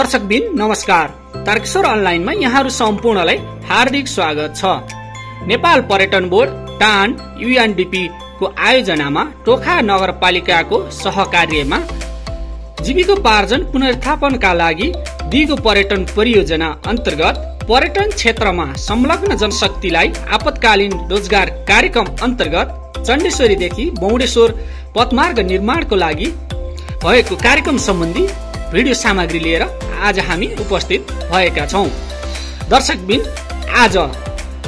दर्शकबिन नमस्कार। तारकेश्वर अनलाइनमा यहाँहरू सम्पूर्णलाई हार्दिक स्वागत छ। नेपाल पर्यटन बोर्ड टान युएनडिपी को आयोजनामा टोखा नगरपालिकाको सहकार्यमा जीविकोपार्जन पुनर्स्थापनका लागि दिगो पर्यटन परियोजना अन्तर्गत पर्यटन क्षेत्रमा संलग्न जनशक्तिलाई आपतकालीन रोजगार कार्यक्रम अन्तर्गत चण्डेश्वरीदेखि बौडेश्वर पथमार्ग निर्माणको लागि भएको कार्यक्रम सम्बन्धी भिडियो सामग्री लिएर आज हामी उपस्थित भएका छौँ। दर्शकबिन आज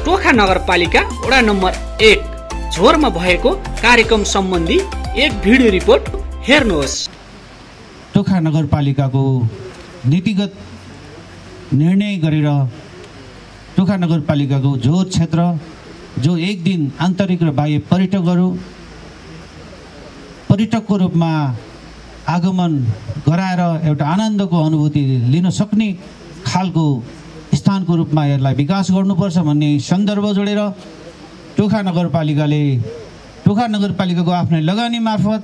टोखा नगरपालिका वडा नम्बर एक झोरमा भएको कार्यक्रम सम्बन्धी एक भिडियो रिपोर्ट हेर्नुहोस्। टोखा नगरपालिकाको नीतिगत निर्णय गरेर टोखा नगरपालिकाको जो क्षेत्र जो एक दिन आन्तरिक र बाह्य पर्यटकहरू पर्यटकको रूपमा आगमन गराएर एउटा आनन्दको अनुभूति लिन सक्ने खालको स्थानको रूपमा यसलाई विकास गर्नुपर्छ भन्ने सन्दर्भ जोडेर टोखा नगरपालिकाले टोखा नगरपालिकाको आफ्नै लगानी मार्फत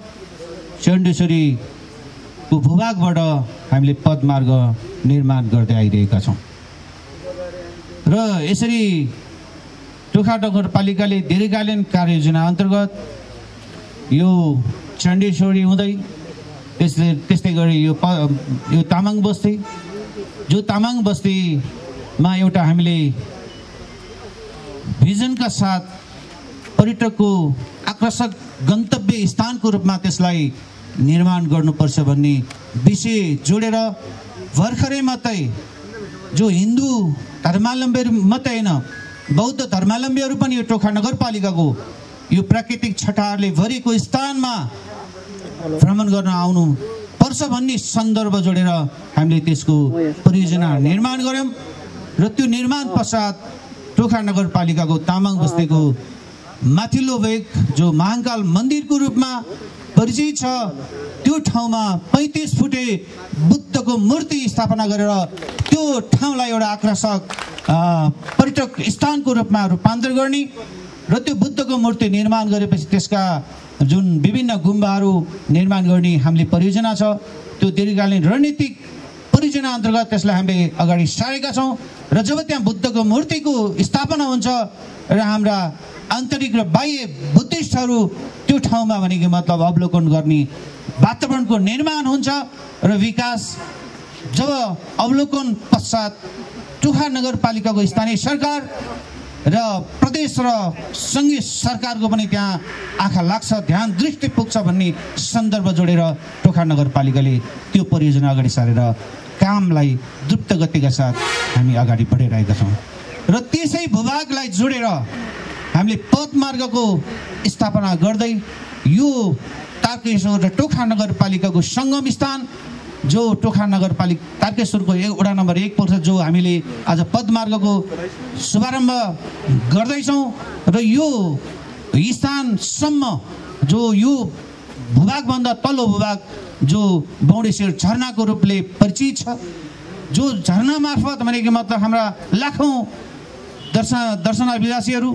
चण्डेश्वरीको भूभागबाट हामीले पदमार्ग निर्माण गर्दै आइरहेका छौँ। र यसरी टोखा नगरपालिकाले दीर्घकालीन कार्ययोजना अन्तर्गत यो चण्डेश्वरी हुँदै त्यसले त्यस्तै गरी यो यो तामाङ बस्ती जो तामाङ बस्तीमा एउटा हामीले भिजनका साथ पर्यटकको आकर्षक गन्तव्य स्थानको रूपमा त्यसलाई निर्माण गर्नुपर्छ भन्ने विषय जोडेर भर्खरै मात्रै जो हिन्दू धर्मावलम्बीहरू मात्रै होइन बौद्ध धर्मावलम्बीहरू पनि यो टोखा नगरपालिकाको यो प्राकृतिक छटाहरूले भरिएको स्थानमा भ्रमण गर्न आउनु पर्छ भन्ने सन्दर्भ जोडेर हामीले त्यसको परियोजना निर्माण गऱ्यौँ र त्यो निर्माण पश्चात टोखा नगरपालिकाको तामाङ बस्तीको माथिल्लो भेग जो महाङ्काल मन्दिरको रूपमा परिचय छ त्यो ठाउँमा पैँतिस फुटे बुद्धको मूर्ति स्थापना गरेर त्यो ठाउँलाई एउटा आकर्षक पर्यटक स्थानको रूपमा रूपान्तर गर्ने र त्यो बुद्धको मूर्ति निर्माण गरेपछि त्यसका जुन विभिन्न गुम्बाहरू निर्माण गर्ने हामीले परियोजना छ त्यो दीर्घकालीन रणनीतिक परियोजना अन्तर्गत त्यसलाई हामीले अगाडि सारेका छौँ। र जब त्यहाँ बुद्धको मूर्तिको स्थापना हुन्छ र हाम्रा आन्तरिक र बाह्य बुद्धिस्टहरू त्यो ठाउँमा भनेको मतलब अवलोकन गर्ने वातावरणको निर्माण हुन्छ र विकास जब अवलोकन पश्चात टुखा नगरपालिकाको स्थानीय सरकार र प्रदेश र सङ्घीय सरकारको पनि त्यहाँ आँखा लाग्छ ध्यान दृष्टि पुग्छ भन्ने सन्दर्भ जोडेर टोखा नगरपालिकाले त्यो परियोजना अगाडि सारेर कामलाई द्रुत गतिका साथ हामी अगाडि बढिरहेका छौँ। र त्यसै भूभागलाई जोडेर हामीले पदमार्गको स्थापना गर्दै यो तारकेश्वर र टोखा नगरपालिकाको सङ्गम स्थान जो टोखा नगरपालिका तारकेश्वरको एक वडा नम्बर एक पर्छ जो हामीले आज पदमार्गको शुभारम्भ गर्दैछौँ र यो स्थानसम्म जो यो भूभागभन्दा तल्लो भूभाग जो बौडेश्वर झरनाको रूपले परिचित छ जो झरना मार्फत भनेको मतलब हाम्रा लाखौँ दर्शन दर्शनाभिलाषीहरू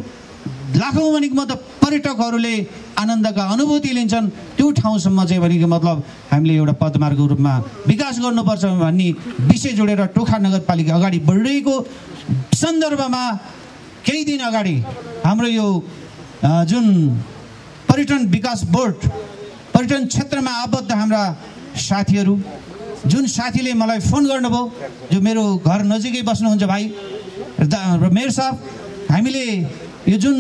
लाखौँ भनेको मतलब पर्यटकहरूले आनन्दका अनुभूति लिन्छन्। त्यो ठाउँसम्म चाहिँ भनेको मतलब हामीले एउटा पदमार्गको रूपमा विकास गर्नुपर्छ भन्ने विषय जोडेर टोखा नगरपालिका अगाडि बढिरहेको सन्दर्भमा केही दिन अगाडि हाम्रो यो जुन पर्यटन विकास बोर्ड पर्यटन क्षेत्रमा आबद्ध हाम्रा साथीहरू जुन साथीले मलाई फोन गर्नुभयो जो मेरो घर नजिकै बस्नुहुन्छ भाइ र मेयर साहब हामीले यो जुन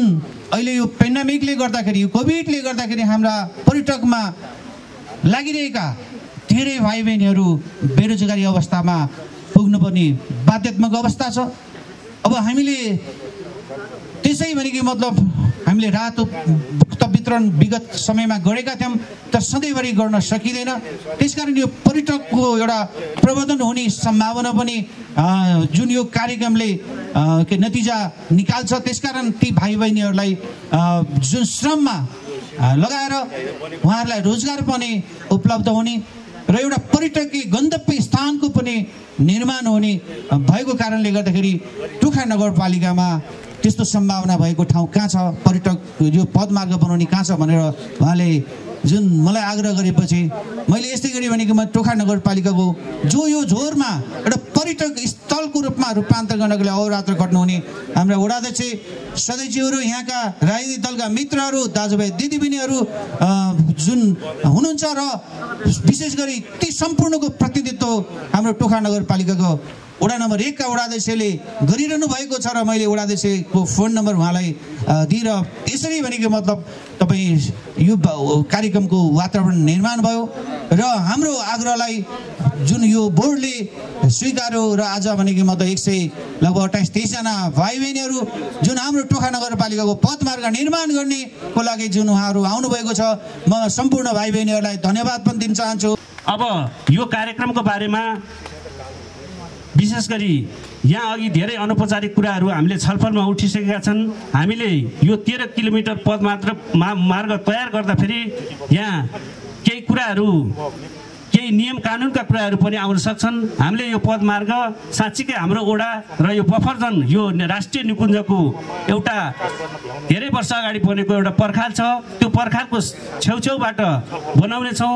अहिले यो पेन्डामिकले गर्दाखेरि यो कोभिडले गर्दाखेरि हाम्रा पर्यटकमा लागिरहेका धेरै भाइ बहिनीहरू बेरोजगारी अवस्थामा पुग्नुपर्ने बाध्यात्मक अवस्था छ। अब हामीले त्यसै भनेको मतलब हामीले राहत वितरण विगत समयमा गरेका थियौँ तर सधैँभरि गर्न सकिँदैन। त्यसकारण यो पर्यटकको एउटा प्रबन्धन हुने सम्भावना पनि जुन यो कार्यक्रमले के नतिजा निकाल्छ त्यसकारण ती भाइ बहिनीहरूलाई जुन श्रममा लगाएर उहाँहरूलाई रोजगार पनि उपलब्ध हुने र एउटा पर्यटकीय गन्तव्य स्थानको पनि निर्माण हुने भएको कारणले गर्दाखेरि टुखा नगरपालिकामा त्यस्तो सम्भावना भएको ठाउँ कहाँ छ? पर्यटक यो पदमार्ग बनाउने कहाँ छ भनेर उहाँले जुन मलाई आग्रह गरेपछि मैले यस्तै गरी भनेकोमा टोखा नगरपालिकाको जो यो झोरमा एउटा पर्यटक स्थलको रूपमा रूपान्तर गर्नको लागि अहोरात्र खट्नुहुने हाम्रा वडाध्यक्ष सदस्यहरू यहाँका राजनीतिक दलका मित्रहरू दाजुभाइ दिदीबहिनीहरू जुन हुनुहुन्छ र विशेष गरी ती सम्पूर्णको प्रतिनिधित्व हाम्रो टोखा नगरपालिकाको वडा नम्बर एकका वडाध्यक्षले गरिरहनु भएको छ र मैले वडाध्यक्षको फोन नम्बर उहाँलाई दिएर यसरी भनेको मतलब तपाईँ यो कार्यक्रमको वातावरण निर्माण भयो र हाम्रो आग्रहलाई जुन यो बोर्डले स्वीकार्यो र आज भनेको मतलब एक सय लगभग अट्ठाइस तेइसजना भाइ बहिनीहरू जुन हाम्रो टोखा नगरपालिकाको पदमार्ग निर्माण गर्नेको लागि जुन उहाँहरू आउनुभएको छ म सम्पूर्ण भाइ बहिनीहरूलाई धन्यवाद पनि दिन चाहन्छु। अब यो कार्यक्रमको बारेमा विशेष गरी यहाँ अघि धेरै अनौपचारिक कुराहरू हामीले छलफलमा उठिसकेका छन्। हामीले यो तेह्र किलोमिटर पद मात्र मा मार्ग तयार गर्दाखेरि यहाँ केही कुराहरू केही नियम कानुनका कुराहरू पनि आउन सक्छन्। हामीले यो पदमार्ग साँच्चीकै हाम्रो ओडा र यो बफरजन यो राष्ट्रिय निकुञ्जको एउटा धेरै वर्ष अगाडि बनेको एउटा पर्खाल छ। त्यो पर्खालको छेउछेउबाट बनाउनेछौँ।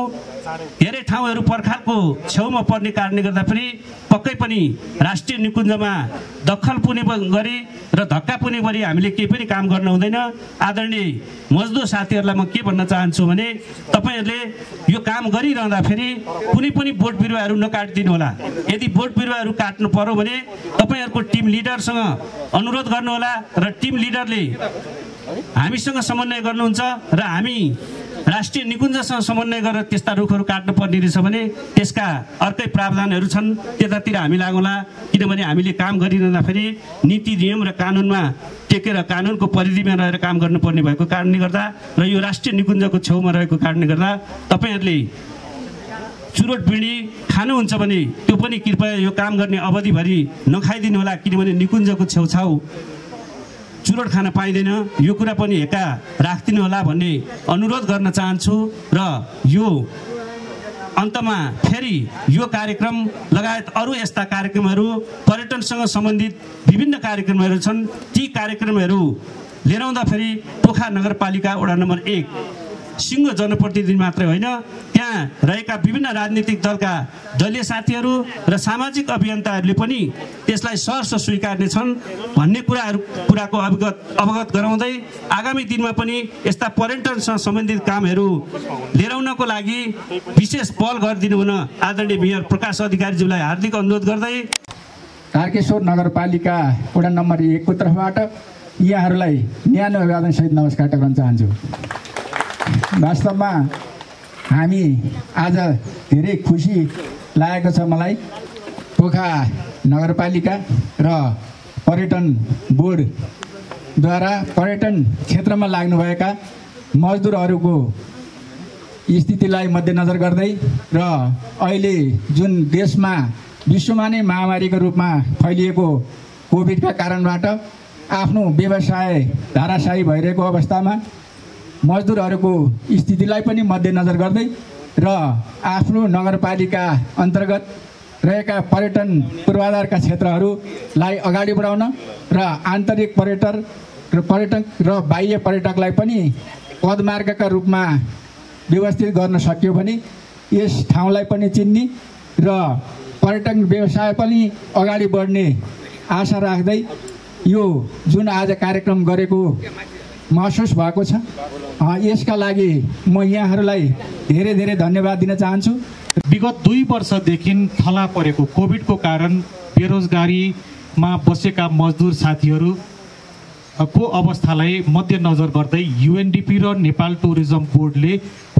धेरै ठाउँहरू पर्खालको छेउमा पर्ने कारणले गर्दाखेरि पक्कै पनि राष्ट्रिय निकुञ्जमा दखल पुने प- गरी र धक्का पुने गरी हामीले केही पनि काम गर्न हुँदैन। आदरणीय मजदुर साथीहरूलाई म के भन्न चाहन्छु भने तपाईँहरूले यो काम गरिरहँदाखेरि कुनै पनि बोट बिरुवाहरू नकाटिदिनु होला। यदि बोट बिरुवाहरू काट्नु पर्यो भने तपाईँहरूको टिम लिडरसँग अनुरोध गर्नुहोला र टिम लिडरले हामीसँग समन्वय गर्नुहुन्छ र हामी राष्ट्रिय निकुञ्जसँग समन्वय गरेर त्यस्ता रुखहरू काट्नु पर्ने रहेछ भने त्यसका अर्कै प्रावधानहरू छन्। त्यतातिर हामी लागौँला किनभने हामीले काम गरिरहँदाखेरि नीति नियम र कानुनमा टेकेर कानुनको परिधिमा रहेर काम गर्नुपर्ने भएको कारणले गर्दा र यो राष्ट्रिय निकुञ्जको छेउमा रहेको कारणले गर्दा तपाईँहरूले चुरोट बिँडी खानुहुन्छ भने त्यो पनि कृपया यो काम गर्ने अवधिभरि नखाइदिनु होला किनभने निकुञ्जको छेउछाउ चुरोट खान पाइँदैन। यो कुरा पनि हेका राखिदिनु होला भन्ने अनुरोध गर्न चाहन्छु र यो अन्तमा फेरि यो कार्यक्रम लगायत अरू यस्ता कार्यक्रमहरू पर्यटनसँग सम्बन्धित विभिन्न कार्यक्रमहरू छन्। ती कार्यक्रमहरू लिएर आउँदाखेरि पोखा नगरपालिका वडा नम्बर एक सिङ्गो जनप्रतिनिधि मात्रै होइन। त्यहाँ रहेका विभिन्न राजनीतिक दलका दलीय साथीहरू र सामाजिक अभियन्ताहरूले पनि त्यसलाई सहर्ष स्वीकार्ने छन् भन्ने कुराहरू कुराको अवगत अवगत गराउँदै आगामी दिनमा पनि यस्ता पर्यटनसँग सम्बन्धित कामहरू लिएर आउनको लागि विशेष पहल गरिदिनु हुन आदरणीय मेयर प्रकाश अधिकारीज्यूलाई हार्दिक अनुरोध गर्दै तारकेश्वर नगरपालिका वडा नम्बर एकको तर्फबाट यहाँहरूलाई न्यानो अभिवादनसहित नमस्कार टक्राउन चाहन्छु। वास्तवमा हामी आज धेरै खुसी लागेको छ मलाई। पोखा नगरपालिका र पर्यटन बोर्डद्वारा पर्यटन क्षेत्रमा लाग्नुभएका मजदुरहरूको स्थितिलाई मध्यनजर गर्दै र अहिले जुन देशमा विश्वमा नै महामारीको रूपमा फैलिएको कोभिडका कारणबाट आफ्नो व्यवसाय धाराशाही भइरहेको अवस्थामा मजदुरहरूको स्थितिलाई पनि मध्यनजर गर्दै र आफ्नो नगरपालिका अन्तर्गत रहेका पर्यटन पूर्वाधारका क्षेत्रहरूलाई अगाडि बढाउन र आन्तरिक पर्यटक र पर्यटक र बाह्य पर्यटकलाई पनि पदमार्गका रूपमा व्यवस्थित गर्न सक्यो भने यस ठाउँलाई पनि चिन्ने र पर्यटन व्यवसाय पनि अगाडि बढ्ने आशा राख्दै यो जुन आज कार्यक्रम गरेको महसुस भएको छ। यसका लागि म यहाँहरूलाई धेरै धेरै धन्यवाद दिन चाहन्छु। विगत दुई वर्षदेखि थला परेको कोभिडको कारण बेरोजगारीमा बसेका मजदुर साथीहरू को अवस्थालाई मध्यनजर गर्दै युएनडिपी र नेपाल टुरिज्म बोर्डले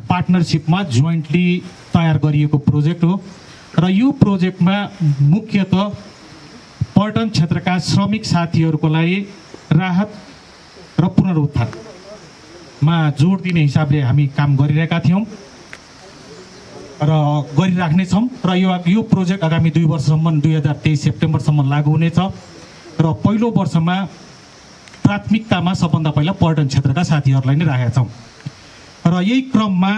पार्टनरसिपमा जोइन्टली तयार गरिएको प्रोजेक्ट हो र यो प्रोजेक्टमा मुख्यत पर्यटन क्षेत्रका श्रमिक साथीहरूको लागि राहत र पुनरुत्थानमा जोड दिने हिसाबले हामी काम गरिरहेका थियौँ र गरिराख्नेछौँ र यो यो प्रोजेक्ट आगामी दुई वर्षसम्म दुई हजार तेइस सेप्टेम्बरसम्म लागू हुनेछ र पहिलो वर्षमा प्राथमिकतामा सबभन्दा पहिला पर्यटन क्षेत्रका साथीहरूलाई नै राखेका छौँ। र यही क्रममा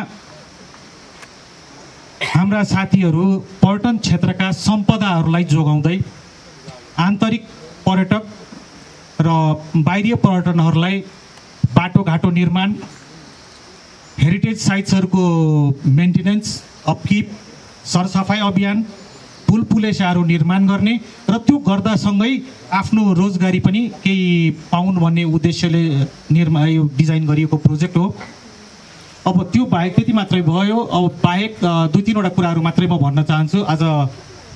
हाम्रा साथीहरू पर्यटन क्षेत्रका सम्पदाहरूलाई जोगाउँदै आन्तरिक पर्यटक र बाहिरीय पर्यटनहरूलाई बाटोघाटो निर्माण हेरिटेज साइट्सहरूको मेन्टेनेन्स अपकिप सरसफाइ अभियान पुल पुलेसाहरू निर्माण गर्ने र त्यो गर्दासँगै आफ्नो रोजगारी पनि केही पाउन् भन्ने उद्देश्यले निर्मा यो डिजाइन गरिएको प्रोजेक्ट हो। अब त्यो बाहेक त्यति मात्रै भयो। अब बाहेक दुई तिनवटा कुराहरू मात्रै म भन्न चाहन्छु। आज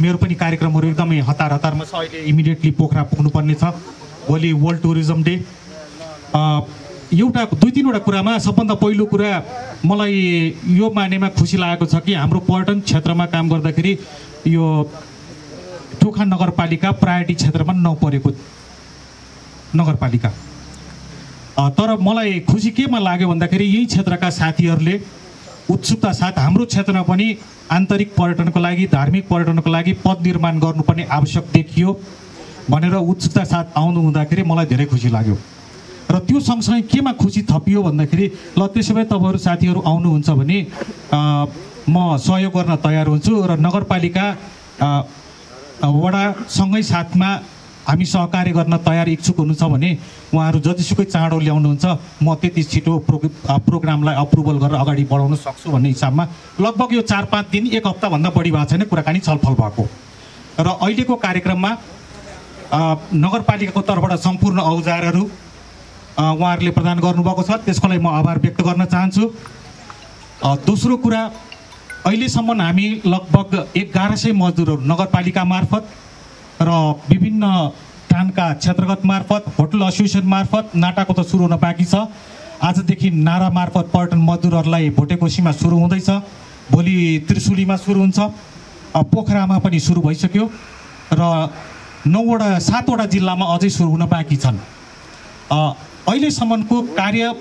मेरो पनि कार्यक्रमहरू एकदमै हतार हतारमा छ। अहिले इमिडिएटली पोखरा पुग्नुपर्ने छ भोलि वर्ल्ड टुरिज्म डे। एउटा दुई तिनवटा कुरामा सबभन्दा पहिलो कुरा मलाई यो मानेमा खुसी लागेको छ कि हाम्रो पर्यटन क्षेत्रमा काम गर्दाखेरि यो टोखा नगरपालिका प्रायोरिटी क्षेत्रमा नपरेको नगरपालिका। तर मलाई खुसी केमा लाग्यो भन्दाखेरि यही क्षेत्रका साथीहरूले उत्सुकता साथ हाम्रो क्षेत्रमा पनि आन्तरिक पर्यटनको लागि धार्मिक पर्यटनको लागि पद निर्माण गर्नुपर्ने आवश्यक देखियो। भनेर उत्सुकता साथ आउनु हुँदाखेरि मलाई धेरै खुसी लाग्यो। र त्यो सँगसँगै केमा खुसी थपियो भन्दाखेरि ल त्यसो भए तपाईँहरू साथीहरू आउनुहुन्छ भने म सहयोग गर्न तयार हुन्छु र नगरपालिका वडासँगै साथमा हामी सहकार्य गर्न तयार इच्छुक हुनुहुन्छ भने उहाँहरू जतिसुकै चाँडो ल्याउनुहुन्छ म त्यति छिटो प्रो प्रोग्रामलाई अप्रुभल गरेर अगाडि बढाउन सक्छु भन्ने हिसाबमा लगभग यो चार पाँच दिन एक हप्ताभन्दा बढी भएको छैन कुराकानी छलफल भएको। र अहिलेको कार्यक्रममा नगरपालिकाको तर्फबाट सम्पूर्ण औजारहरू उहाँहरूले प्रदान गर्नुभएको छ। त्यसको लागि म आभार व्यक्त गर्न चाहन्छु। दोस्रो कुरा अहिलेसम्म हामी लगभग एघार सय मजदुरहरू नगरपालिका मार्फत र विभिन्न टानका क्षेत्रगत मार्फत होटल एसोसिएसन मार्फत नाटाको त सुरु हुन बाँकी छ। आजदेखि नारा मार्फत पर्यटन मजदुरहरूलाई भोटेकोसीमा सुरु हुँदैछ। भोलि त्रिशुलीमा सुरु हुन्छ। पोखरामा पनि सुरु भइसक्यो। र नौवटा सातवटा जिल्लामा अझै सुरु हुन बाँकी छन्। अहिलेसम्मको कार्य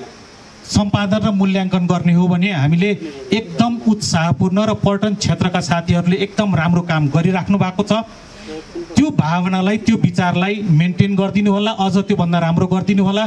सम्पादन र मूल्याङ्कन गर्ने हो भने हामीले एकदम उत्साहपूर्ण र पर्यटन क्षेत्रका साथीहरूले एकदम राम्रो काम गरिराख्नु भएको छ। त्यो भावनालाई त्यो विचारलाई मेन्टेन गरिदिनु होला अझ त्योभन्दा राम्रो गरिदिनु होला।